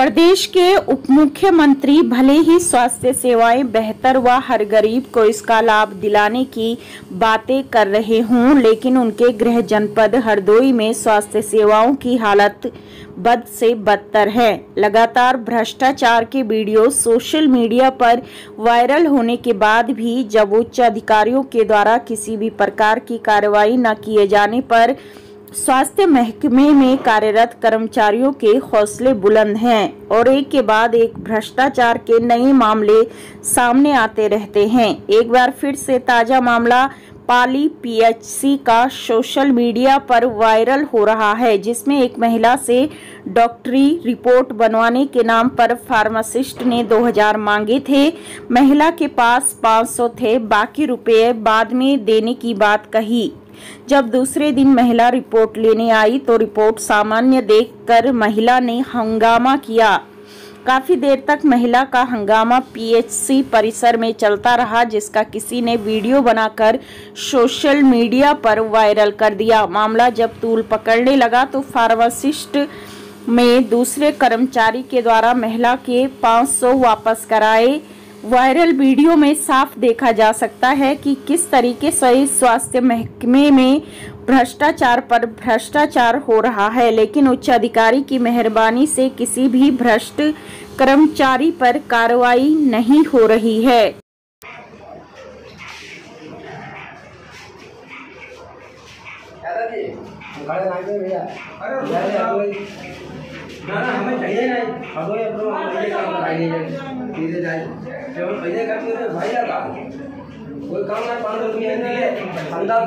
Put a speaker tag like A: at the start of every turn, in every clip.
A: प्रदेश के उप मुख्यमंत्री भले ही स्वास्थ्य सेवाएँ बेहतर व हर गरीब को इसका लाभ दिलाने की बातें कर रहे हों, लेकिन उनके गृह जनपद हरदोई में स्वास्थ्य सेवाओं की हालत बद से बदतर है। लगातार भ्रष्टाचार के वीडियो सोशल मीडिया पर वायरल होने के बाद भी जब उच्च अधिकारियों के द्वारा किसी भी प्रकार की कार्रवाई न किए जाने पर स्वास्थ्य महकमे में कार्यरत कर्मचारियों के हौसले बुलंद हैं और एक के बाद एक भ्रष्टाचार के नए मामले सामने आते रहते हैं। एक बार फिर से ताज़ा मामला पाली पीएचसी का सोशल मीडिया पर वायरल हो रहा है, जिसमें एक महिला से डॉक्टरी रिपोर्ट बनवाने के नाम पर फार्मासिस्ट ने 2000 मांगे थे। महिला के पास 500 थे, बाकी रुपए बाद में देने की बात कही। जब दूसरे दिन महिला रिपोर्ट लेने आई तो रिपोर्ट सामान्य देखकर महिला ने हंगामा किया। काफ़ी देर तक महिला का हंगामा पीएचसी परिसर में चलता रहा, जिसका किसी ने वीडियो बनाकर सोशल मीडिया पर वायरल कर दिया। मामला जब तूल पकड़ने लगा तो फार्मासिस्ट में दूसरे कर्मचारी के द्वारा महिला के 500 वापस कराए वायरल वीडियो में साफ़ देखा जा सकता है कि किस तरीके से स्वास्थ्य महकमे में भ्रष्टाचार पर भ्रष्टाचार हो रहा है। लेकिन उच्च अधिकारी की मेहरबानी से किसी भी भ्रष्ट कर्मचारी पर कार्रवाई नहीं हो रही है।
B: अरे ना ना, हमें चाहिए नहीं
C: नहीं कोई काम ना पाँच रुपया दिए पंद्रह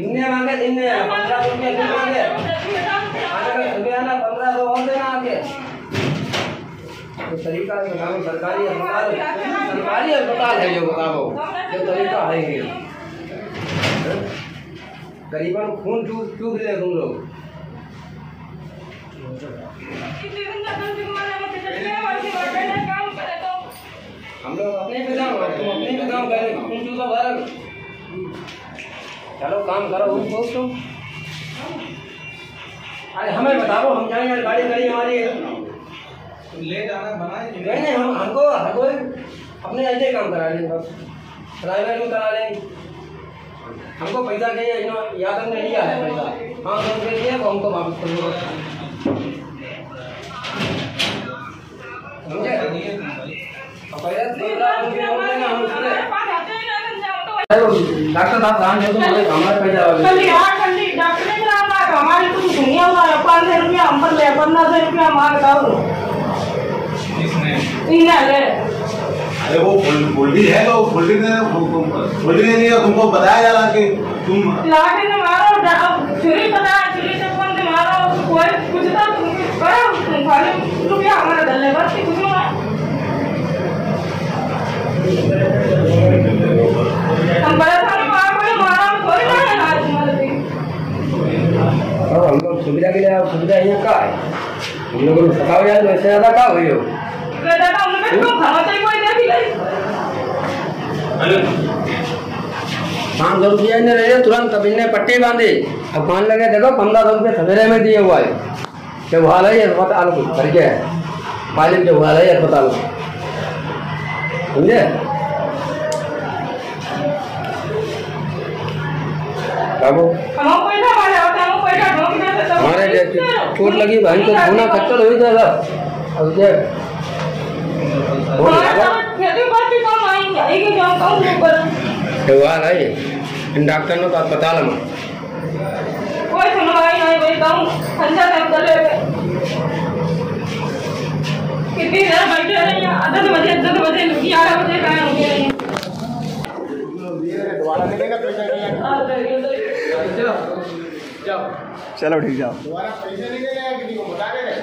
C: इन्ने मांगे इन्ने पंद्रह रुपया क्यों मांगे। आगे रुपया ना पंद्रह सौ और देना आगे तो तरीका है बताओ सरकारी अस्पताल सरकारी अस्पताल है जो बताओ जो तरीका है ये। करीबन खून चूस चूस ले तुम लोग। चलो काम करो उस दोस्तों अरे हमें बताओ हम जाएँगे गाड़ी गाड़ी हमारी
B: ले जाना बनाए
C: नहीं नहीं हम हमको हमको अपने ऐसे काम करा लेंगे बस प्राइवेट में करा लेंगे हमको पैसा चाहिए इन्हों यादव ने लिया है पैसा हाँ सौ रुपये दिए वो हमको वापस कर दो समझे और पहले पंद्रह रुपये हो गए ना हम उसमें डॉक्टर साहब ध्यान दे तो हमारे पैसा वाले
D: अरे वो फुल- है तो फुल्डी ने फुल्डी ने नहीं तुमको बताया जा रहा कि तुम
E: हम बड़ा थाने मार बोले मारा थोड़ी ना है आज हमारे
C: और हम लोग सुविधा के लिए आप सुविधा यहाँ का है? हम लोगों को सताओ यार वैसे ज़्यादा का हुई हो?
E: तो
C: पाँच सौ रुपया इन्हें रहे तुरंत इन्हें पट्टी बांधी। अब मान लगे देखो पंद्रह सौ रुपये सवेरे में दिए हुआ है। मालिक जब हाल है अस्पताल को समझे?
E: तो
C: हमारे चोट लगी, भाई को धोना खच्चर हो जाएगा इन डॉक्टर ने तो अस्पताल में
E: कोई सुनवाई नहीं भाई कम। संजा तक कर ले कितनी देर बैठे रहे हैं? आधा बजे दस बजे ग्यारह बजे कहाँ होंगे
F: चलो ठीक जाओ।
D: दोबारा पैसे नहीं देगा किसी को बता दे रहे